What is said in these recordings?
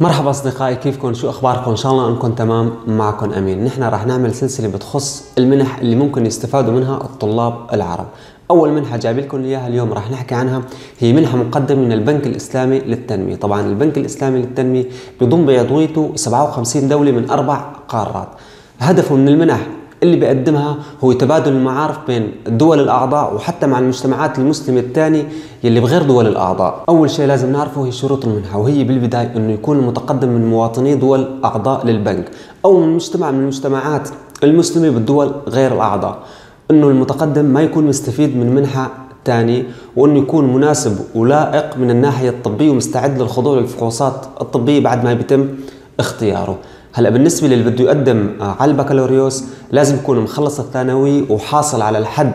مرحبا أصدقائي كيفكم شو اخباركم إن شاء الله انكم تمام معكم أمين. نحن راح نعمل سلسلة بتخص المنح اللي ممكن يستفادوا منها الطلاب العرب. أول منحة جايب لكم إياها اليوم راح نحكي عنها هي منحة مقدمة من البنك الإسلامي للتنمية. طبعا البنك الإسلامي للتنمية بيضم بعضويته 57 دولة من أربع قارات. هدفه من المنح اللي بيقدمها هو تبادل المعارف بين الدول الأعضاء وحتى مع المجتمعات المسلمة الثانية يلي بغير دول الأعضاء، أول شيء لازم نعرفه هي شروط المنحة وهي بالبداية إنه يكون المتقدم من مواطني دول أعضاء للبنك أو من مجتمع من المجتمعات المسلمة بالدول غير الأعضاء، إنه المتقدم ما يكون مستفيد من منحة ثاني وإنه يكون مناسب ولائق من الناحية الطبية ومستعد للخضوع للفحوصات الطبية بعد ما يتم اختياره. هلا بالنسبة للي بده يقدم على البكالوريوس لازم يكون مخلص الثانوي وحاصل على الحد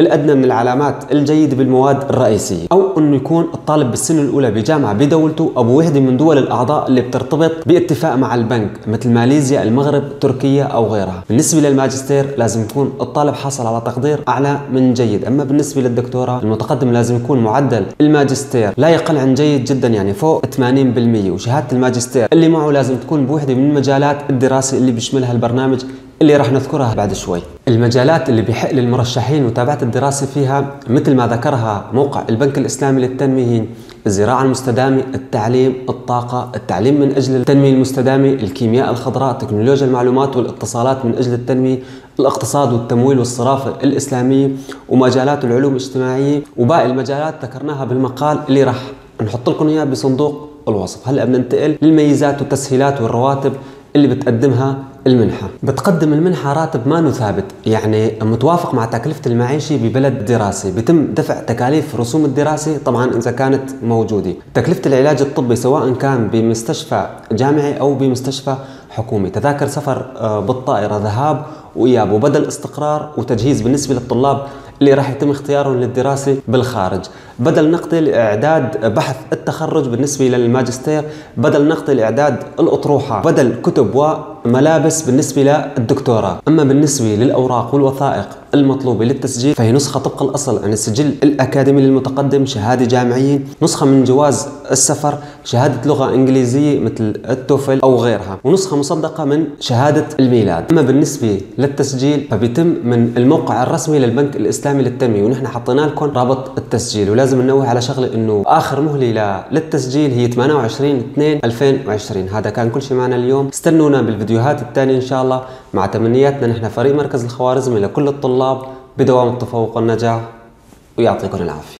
الأدنى من العلامات الجيده بالمواد الرئيسية أو إنه يكون الطالب بالسنه الأولى بجامعة بدولته أو بوحده من دول الأعضاء اللي بترتبط باتفاق مع البنك مثل ماليزيا المغرب تركيا أو غيرها. بالنسبة للماجستير لازم يكون الطالب حاصل على تقدير أعلى من جيد. أما بالنسبة للدكتوراه المتقدم لازم يكون معدل الماجستير لا يقل عن جيد جدا يعني فوق 80% وشهادة الماجستير اللي معه لازم تكون بوحدة من مجالات الدراسة اللي بيشملها البرنامج اللي راح نذكرها بعد شوي. المجالات اللي بيحق للمرشحين متابعة الدراسة فيها مثل ما ذكرها موقع البنك الإسلامي للتنمية هي الزراعة المستدامة، التعليم، الطاقة، التعليم من أجل التنمية المستدامة، الكيمياء الخضراء، تكنولوجيا المعلومات والاتصالات من أجل التنمية، الاقتصاد والتمويل والصرافة الإسلامية، ومجالات العلوم الاجتماعية، وباقي المجالات ذكرناها بالمقال اللي راح نحط لكم إياه بصندوق الوصف، هلأ بننتقل للميزات والتسهيلات والرواتب اللي بتقدمها المنحة. بتقدم المنحة راتب ما ثابت يعني متوافق مع تكلفة المعيشة ببلد الدراسة بيتم دفع تكاليف رسوم الدراسة طبعا إذا كانت موجودة. تكلفة العلاج الطبي سواء كان بمستشفى جامعي أو بمستشفى حكومي. تذاكر سفر آه، بالطائرة ذهاب وإياب وبدل استقرار وتجهيز بالنسبة للطلاب اللي راح يتم اختيارهم للدراسة بالخارج. بدل نقد الإعداد بحث التخرج بالنسبة للماجستير بدل نقد الإعداد الأطروحة بدل كتب وملابس بالنسبة للدكتوراه أما بالنسبة للأوراق والوثائق المطلوبة للتسجيل فهي نسخة طبق الأصل عن السجل الأكاديمي للمتقدم شهادة جامعية نسخة من جواز السفر شهادة لغة إنجليزية مثل التوفل أو غيرها ونسخة مصدقة من شهادة الميلاد. أما بالنسبة للتسجيل فبيتم من الموقع الرسمي للبنك الإسلامي للتنمية ونحن حطينا لكم رابط التسجيل ولازم ننوه على شغلة إنه آخر مهلة للتسجيل هي 28 2 2020 هذا كان كل شيء معنا اليوم. استنونا بالفيديوهات الثانية إن شاء الله. مع تمنياتنا نحن فريق مركز الخوارزمي لكل الطلاب بدوام التفوق والنجاح ويعطيكم العافية.